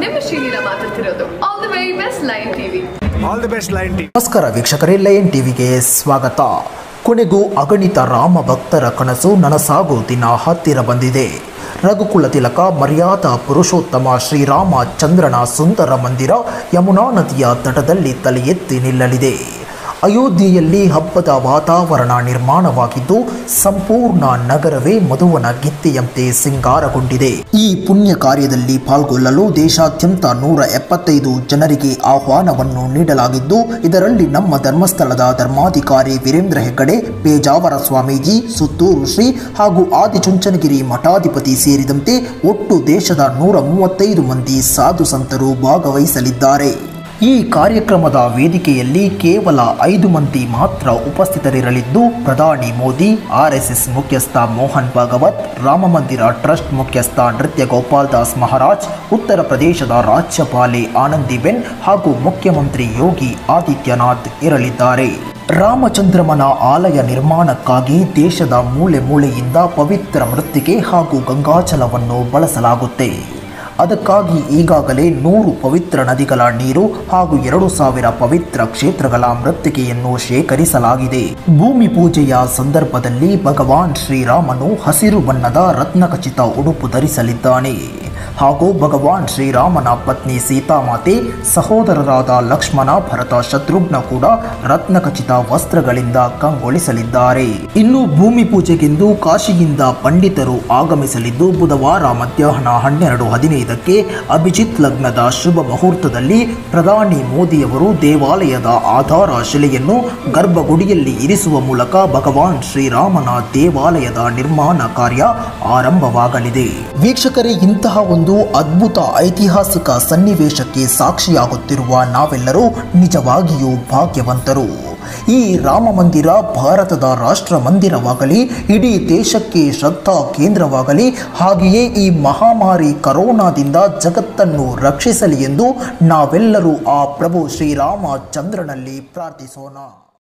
ಶ್ರೀನಿರ ಮಾತಾಡ್ತಿರೋದು all the very best line TV all the best line team ನಮಸ್ಕಾರ ವೀಕ್ಷಕರೇ lion ಟಿವಿಗೆ ಸ್ವಾಗತ. ಕೊನೆಗೂ ಅಗಣಿತ ರಾಮ ಭಕ್ತರ ಕನಸು ನನಸಾಗೋ ದಿನ ಹತ್ತಿರ ಬಂದಿದೆ. ರಘುಕುಲ ತಿಲಕ ಮರ್ಯಾದಾ ಪುರುಷೋತ್ತಮ ಶ್ರೀರಾಮ ಚಂದ್ರನ ಸುಂದರ ಮಂದಿರ ಯಮುನಾ ನದಿಯ ತಟದಲ್ಲಿ ತಲೆ ಎತ್ತಿ ನಿಲ್ಲಲಿದೆ. ಅಯೋಧ್ಯೆಯಲ್ಲಿ ಹಬ್ಬದ ವಾತಾವರಣ ನಿರ್ಮಾಣವಾಗಿದ್ದು, ಸಂಪೂರ್ಣ ನಗರವೇ ಮಧುವನ ಗಿತ್ತೆಯಂತೆ ಸಿಂಗಾರಗೊಂಡಿದೆ. ಈ ಪುಣ್ಯ ಕಾರ್ಯದಲ್ಲಿ ಪಾಲ್ಗೊಳ್ಳಲು ದೇಶಾದ್ಯಂತ ನೂರ ಎಪ್ಪತ್ತೈದು ಜನರಿಗೆ ಆಹ್ವಾನವನ್ನು ನೀಡಲಾಗಿದ್ದು, ಇದರಲ್ಲಿ ನಮ್ಮ ಧರ್ಮಸ್ಥಳದ ಧರ್ಮಾಧಿಕಾರಿ ವೀರೇಂದ್ರ ಹೆಗ್ಗಡೆ, ಪೇಜಾವರ ಸ್ವಾಮೀಜಿ, ಸುತ್ತೂರು ಶ್ರೀ ಹಾಗೂ ಆದಿಚುಂಚನಗಿರಿ ಮಠಾಧಿಪತಿ ಸೇರಿದಂತೆ ಒಟ್ಟು ದೇಶದ ನೂರ ಮೂವತ್ತೈದು ಮಂದಿ ಸಾಧು ಸಂತರು ಭಾಗವಹಿಸಲಿದ್ದಾರೆ. ಈ ಕಾರ್ಯಕ್ರಮದ ವೇದಿಕೆಯಲ್ಲಿ ಕೇವಲ ಐದು ಮಂದಿ ಮಾತ್ರ ಉಪಸ್ಥಿತರಿರಲಿದ್ದು, ಪ್ರಧಾನಿ ಮೋದಿ ಆರ್ಎಸ್ಎಸ್ ಮುಖ್ಯಸ್ಥ ಮೋಹನ್ ಭಾಗವತ್ ರಾಮಮಂದಿರ ಟ್ರಸ್ಟ್ ಮುಖ್ಯಸ್ಥ ನೃತ್ಯ ಗೋಪಾಲ್ ದಾಸ್ ಮಹಾರಾಜ್, ಉತ್ತರ ಪ್ರದೇಶದ ರಾಜ್ಯಪಾಲೆ ಆನಂದಿಬೆನ್ ಹಾಗೂ ಮುಖ್ಯಮಂತ್ರಿ ಯೋಗಿ ಆದಿತ್ಯನಾಥ್ ಇರಲಿದ್ದಾರೆ. ರಾಮಚಂದ್ರಮನ ಆಲಯ ನಿರ್ಮಾಣಕ್ಕಾಗಿ ದೇಶದ ಮೂಲೆ ಮೂಲೆಯಿಂದ ಪವಿತ್ರ ಮೃತ್ತಿಗೆ ಹಾಗೂ ಗಂಗಾಚಲವನ್ನು ಬಳಸಲಾಗುತ್ತೆ. ಅದಕ್ಕಾಗಿ ಈಗಾಗಲೇ ನೂರು ಪವಿತ್ರ ನದಿಗಳ ನೀರು ಹಾಗೂ ಎರಡು ಸಾವಿರ ಪವಿತ್ರ ಕ್ಷೇತ್ರಗಳ ಮೃತ್ತಿಕೆಯನ್ನು ಶೇಖರಿಸಲಾಗಿದೆ. ಭೂಮಿ ಪೂಜೆಯ ಸಂದರ್ಭದಲ್ಲಿ ಭಗವಾನ್ ಶ್ರೀರಾಮನು ಹಸಿರು ಬಣ್ಣದ ರತ್ನಖಚಿತ ಉಡುಪು ಧರಿಸಲಿದ್ದಾನೆ. ಹಾಗೂ ಭಗವಾನ್ ಶ್ರೀರಾಮನ ಪತ್ನಿ ಸೀತಾಮಾತೆ, ಸಹೋದರರಾದ ಲಕ್ಷ್ಮಣ ಭರತ ಶತ್ರುಘ್ನ ಕೂಡ ರತ್ನಖಚಿತ ವಸ್ತ್ರಗಳಿಂದ ಕಂಗೊಳಿಸಲಿದ್ದಾರೆ. ಇನ್ನು ಭೂಮಿ ಪೂಜೆಗೆಂದು ಕಾಶಿಯಿಂದ ಪಂಡಿತರು ಆಗಮಿಸಲಿದ್ದು ಬುಧವಾರ ಮಧ್ಯಾಹ್ನ ಹನ್ನೆರಡು ಹದಿನೈದಕ್ಕೆ ಅಭಿಜಿತ್ ಲಗ್ನದ ಶುಭ ಮುಹೂರ್ತದಲ್ಲಿ ಪ್ರಧಾನಿ ಮೋದಿಯವರು ದೇವಾಲಯದ ಆಧಾರ ಶಿಲೆಯನ್ನು ಗರ್ಭಗುಡಿಯಲ್ಲಿ ಇರಿಸುವ ಮೂಲಕ ಭಗವಾನ್ ಶ್ರೀರಾಮನ ದೇವಾಲಯದ ನಿರ್ಮಾಣ ಕಾರ್ಯ ಆರಂಭವಾಗಲಿದೆ. ವೀಕ್ಷಕರೇ, ಇಂತಹ ಒಂದು ಅದ್ಭುತ ಐತಿಹಾಸಿಕ ಸನ್ನಿವೇಶಕ್ಕೆ ಸಾಕ್ಷಿಯಾಗುತ್ತಿರುವ ನಾವೆಲ್ಲರೂ ನಿಜವಾಗಿಯೂ ಭಾಗ್ಯವಂತರು. ಈ ರಾಮ ಮಂದಿರ ಭಾರತದ ರಾಷ್ಟ್ರ ಮಂದಿರವಾಗಲಿ, ಇಡೀ ದೇಶಕ್ಕೆ ಶ್ರದ್ಧಾ ಕೇಂದ್ರವಾಗಲಿ, ಹಾಗೆಯೇ ಈ ಮಹಾಮಾರಿ ಕರೋನಾದಿಂದ ಜಗತ್ತನ್ನು ರಕ್ಷಿಸಲಿ ಎಂದು ನಾವೆಲ್ಲರೂ ಆ ಪ್ರಭು ಶ್ರೀರಾಮಚಂದ್ರನಲ್ಲಿ ಪ್ರಾರ್ಥಿಸೋಣ.